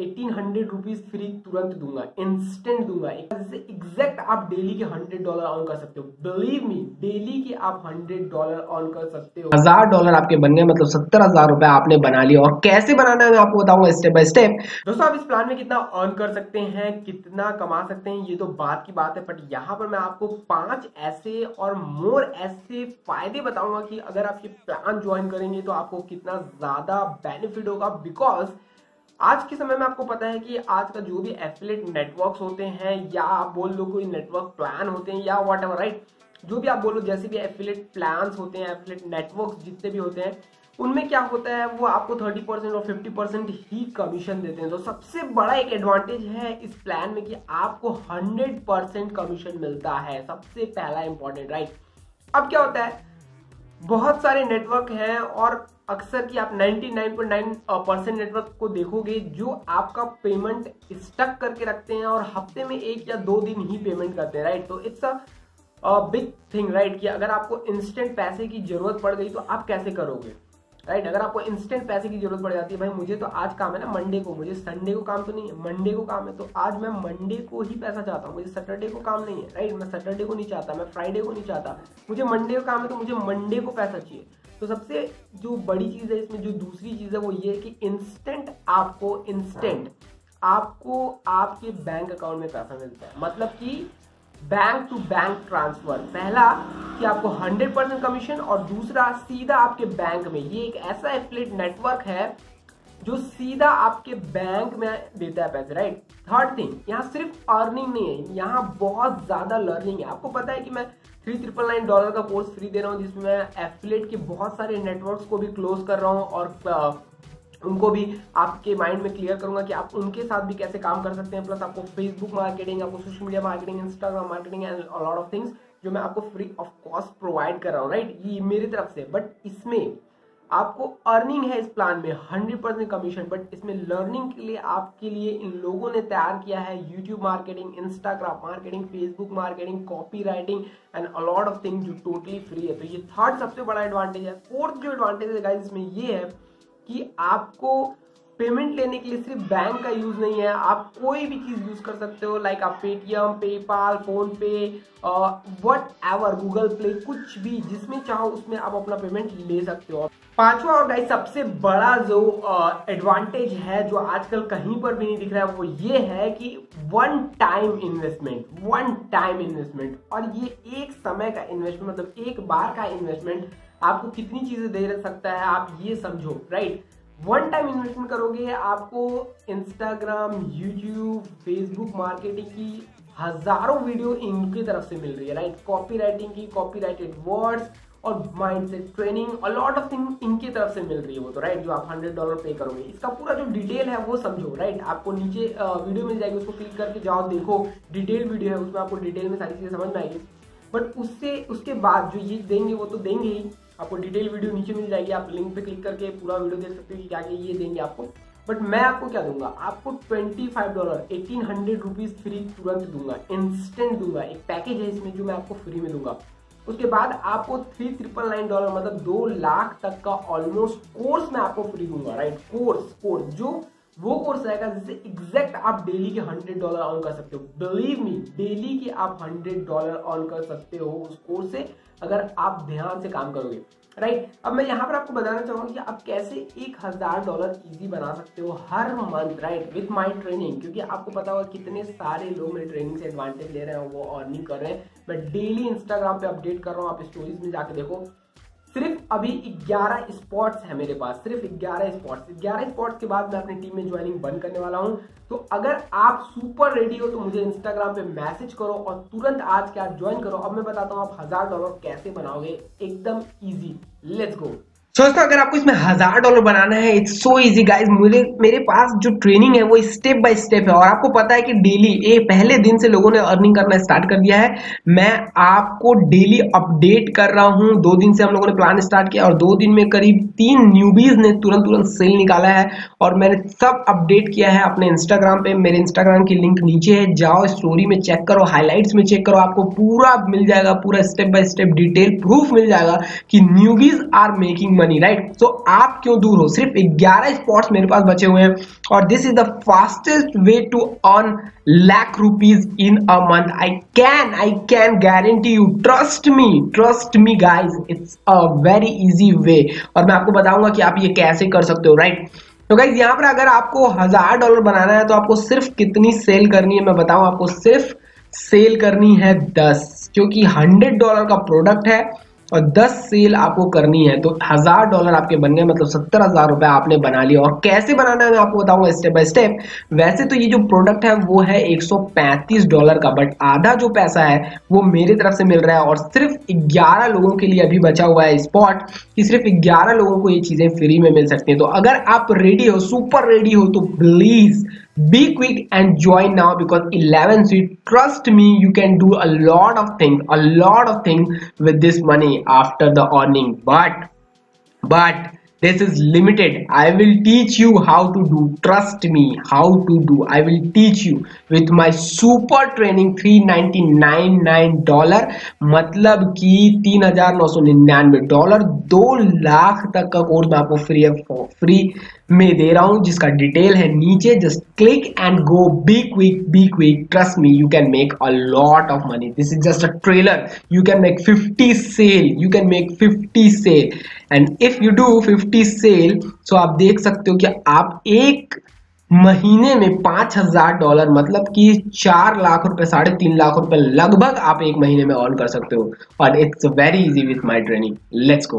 Eighteen hundred rupees free तुरंत दूँगा instant दूँगा। एग्जैक्ट आप डेली के हंड्रेड डॉलर ऑन कर सकते हो। बिलीव मी डेली के आप हंड्रेड डॉलर ऑन कर सकते हो। हज़ार डॉलर आपके बन गए मतलब सत्तर हज़ार रुपए आपने बना लिया और कैसे बनाना है मैं आपको बताऊँगा स्टेप बाय स्टेप दोस्तों आप इस प्लान में कितना ऑन कर सकते हैं कितना कमा सकते हैं ये तो बात की बात है बट यहाँ पर मैं आपको पाँच ऐसे और मोर ऐसे फ़ायदे बताऊँगा कि अगर आप ये प्लान ज्वाइन करेंगे तो आपको कितना ज़्यादा बेनिफिट होगा। बिकॉज़ आज के समय में आपको पता है कि आज का जो भी एफिलेट नेटवर्क्स होते हैं, या आप बोल लो कोई नेटवर्क प्लान होते हैं, या वॉट एवर राइट जो भी आप बोलो जैसे भी एफिलेट प्लान होते हैं एफिलेट नेटवर्क जितने भी होते हैं, उनमें क्या होता है, वो आपको 30 परसेंट और 50 परसेंट ही कमीशन देते हैं। तो सबसे बड़ा एक एडवांटेज है इस प्लान में कि आपको 100 परसेंट कमीशन मिलता है। सबसे पहला इंपॉर्टेंट राइट अब क्या होता है, बहुत सारे नेटवर्क हैं और अक्सर की आप 99.9 परसेंट नेटवर्क को देखोगे, जो आपका पेमेंट स्टक करके रखते हैं और हफ़्ते में एक या दो दिन ही पेमेंट करते हैं राइट तो it's a big thing right कि अगर आपको इंस्टेंट पैसे की ज़रूरत पड़ गई तो आप कैसे करोगे? राइट अगर आपको इंस्टेंट पैसे की ज़रूरत पड़ जाती है, भाई, मुझे तो आज काम है ना मंडे को, मुझे संडे को काम तो नहीं है मंडे को काम है तो आज मैं मंडे को ही पैसा चाहता हूँ, मुझे सैटरडे को काम नहीं है राइट मैं सैटरडे को नहीं चाहता, मैं फ्राइडे को नहीं चाहता, मुझे मंडे को काम है तो मुझे मंडे को पैसा चाहिए। तो सबसे जो बड़ी चीज़ है इसमें, जो दूसरी चीज़ है वो ये है कि इंस्टेंट आपको इंस्टेंट आपको आपके बैंक अकाउंट में पैसा मिलता है। मतलब कि बैंक टू बैंक ट्रांसफ़र पहला कि आपको 100 परसेंट कमीशन और दूसरा सीधा आपके बैंक में। ये एक ऐसा एफिलेट नेटवर्क है जो सीधा आपके बैंक में देता है पैसे राइट थर्ड थिंग यहाँ सिर्फ़ अर्निंग नहीं है, यहाँ बहुत ज़्यादा लर्निंग है। आपको पता है कि मैं थ्री ट्रिपल नाइन डॉलर का कोर्स फ्री दे रहा हूँ, जिसमें मैं एफिलेट के बहुत सारे नेटवर्क्स को भी क्लोज कर रहा हूँ और उनको भी आपके माइंड में क्लियर करूँगा कि आप उनके साथ भी कैसे काम कर सकते हैं। प्लस आपको फेसबुक मार्केटिंग आपको social media marketing Instagram marketing and lot of things जो मैं आपको फ्री ऑफ़ कॉस्ट प्रोवाइड कर रहा हूँ राइट ये मेरी तरफ़ से। बट इसमें आपको अर्निंग है इस प्लान में 100 परसेंट कमीशन बट इसमें लर्निंग के लिए, आपके लिए इन लोगों ने तैयार किया है YouTube marketing Instagram marketing Facebook marketing copywriting and a lot of thing जो टोटली फ्री है। तो ये थर्ड सबसे बड़ा एडवांटेज है। फोर्थ जो एडवांटेज है इसमें ये है कि आपको पेमेंट लेने के लिए सिर्फ़ बैंक का यूज़ नहीं है। आप कोई भी चीज़ यूज़ कर सकते हो लाइक आप Paytm PayPal PhonePe whatever Google Play कुछ भी, जिसमें चाहो उसमें आप अपना पेमेंट ले सकते हो। पांचवा और गाइस सबसे बड़ा जो एडवांटेज है, जो आजकल कहीं पर भी नहीं दिख रहा है, वो ये है कि one time investment one time investment और ये एक समय का इन्वेस्टमेंट मतलब एक बार का इन्वेस्टमेंट आपको कितनी चीज़ें दे सकता है, आप ये समझो राइट वन टाइम इन्वेस्टमेंट करोगे, आपको इंस्टाग्राम यूट्यूब फेसबुक मार्केटिंग की हज़ारों वीडियो इनकी तरफ़ से मिल रही है राइट कॉपी राइटिंग की कॉपी राइटेड वर्ड्स और माइंड से training a lot of thing इनकी तरफ़ से मिल रही है वो तो राइट जो आप हंड्रेड डॉलर पे करोगे। इसका पूरा जो डिटेल है वो समझो राइट आपको नीचे वीडियो मिल जाएगी, उसको क्लिक करके जाओ, देखो डिटेल वीडियो है, उसमें आपको डिटेल में सारी चीज़ें समझ में आएगी। बट उससे, उसके बाद जो ये देंगे, वो तो देंगे ही। आपको डिटेल वीडियो नीचे मिल जाएगी, आप लिंक पे क्लिक करके पूरा वीडियो देख सकते हो क्या क्या ये देंगे आपको। बट मैं आपको क्या दूँगा? आपको twenty five dollar eighteen hundred rupees free तुरंत दूँगा इंस्टेंट दूँगा। एक पैकेज है इसमें जो मैं आपको फ्री में दूँगा। उसके बाद आपको थ्री ट्रिपल नाइन डॉलर मतलब दो लाख तक का ऑलमोस्ट कोर्स मैं आपको फ्री दूँगा राइट कोर्स कोर्स जो वो कोर्स रहेगा जिससे एग्जैक्ट आप डेली के हंड्रेड डॉलर ऑन कर सकते हो। बिलीव मी डेली के आप हंड्रेड डॉलर ऑन कर सकते हो उस कोर्स से अगर आप ध्यान से काम करोगे। Right right? अब मैं यहाँ पर आपको बताना चाहूँगा कि आप कैसे एक हज़ार डॉलर इजी बना सकते हो हर month right with my training क्योंकि आपको पता होगा कितने सारे लोग मेरे ट्रेनिंग से एडवांटेज ले रहे हैं, वो अर्निंग कर रहे हैं। मैं डेली इंस्टाग्राम पे अपडेट कर रहा हूँ, आप स्टोरीज में जाके देखो। सिर्फ़ अभी 11 स्पॉट्स है मेरे पास, सिर्फ़ 11 स्पॉट्स 11 स्पॉट्स के बाद मैं अपनी टीम में ज्वाइनिंग बंद करने वाला हूँ। तो अगर आप सुपर रेडी हो तो मुझे इंस्टाग्राम पे मैसेज करो और तुरंत आज के आज ज्वाइन करो। अब मैं बताता हूँ आप हज़ार डॉलर कैसे बनाओगे। एकदम इजी लेट्स गो दोस्तों अगर आपको इसमें हज़ार डॉलर बनाना है इट्स सो इजी गाइस मेरे मेरे पास जो ट्रेनिंग है, वो स्टेप बाय स्टेप है। और आपको पता है कि डेली ये पहले दिन से लोगों ने अर्निंग करना स्टार्ट कर दिया है। मैं आपको डेली अपडेट कर रहा हूँ। दो दिन से हम लोगों ने प्लान स्टार्ट किया और दो दिन में करीब तीन न्यूबीज ने तुरंत तुरंत सेल निकाला है। और मैंने सब अपडेट किया है अपने इंस्टाग्राम पे। मेरे इंस्टाग्राम की लिंक नीचे है। जाओ स्टोरी में चेक करो हाईलाइट्स में चेक करो। आपको पूरा मिल जाएगा, पूरा step by step detail proof मिल जाएगा कि newbies are making money money right so आप क्यों दूर हो? सिर्फ़ 11 स्पॉट्स मेरे पास बचे हुए हैं और this is the fastest way to earn lakh rupees in a month I can I can guarantee you trust me trust me guys it's a very easy way और मैं आपको बताऊँगा कि आप ये कैसे कर सकते हो राइट right? तो गाइज़ यहाँ पर अगर आपको हज़ार डॉलर बनाना है तो आपको सिर्फ़ कितनी सेल करनी है, मैं बताऊँ, आपको सिर्फ़ सेल करनी है दस, क्योंकि हंड्रेड डॉलर का प्रोडक्ट है और 10 सेल आपको करनी है तो हज़ार डॉलर आपके बन गए मतलब सत्तर हज़ार रुपए आपने बना लिया और कैसे बनाना है मैं आपको बताऊँगा स्टेप बाय स्टेप वैसे तो ये जो प्रोडक्ट है, वो है 135 डॉलर का बट आधा जो पैसा है, वो मेरी तरफ़ से मिल रहा है। और सिर्फ़ 11 लोगों के लिए अभी बचा हुआ है स्पॉट कि सिर्फ़ 11 लोगों को ये चीज़ें फ्री में मिल सकती है। तो अगर आप रेडी हो सुपर रेडी हो तो please be quick and join now because 11 seat trust me you can do a lot of things a lot of things with this money after the earning but but this is limited i will teach you how to do trust me how to do i will teach you with my super training 399 dollar मतलब कि तीन हजार नौ सौ निन्यानवे dollar दो लाख तक का course मैं आपको फ्री फ्री में दे रहा हूँ, जिसका डिटेल है नीचे just click and go be quick be quick trust me you can make a lot of money this is just a trailer you can make 50 sale you can make 50 sale and if you do 50 sale so आप देख सकते हो कि आप एक महीने में पाँच हज़ार डॉलर मतलब कि चार लाख रुपए, साढ़े तीन लाख रुपए लगभग आप एक महीने में अर्न कर सकते हो. और it's very easy with my training let's go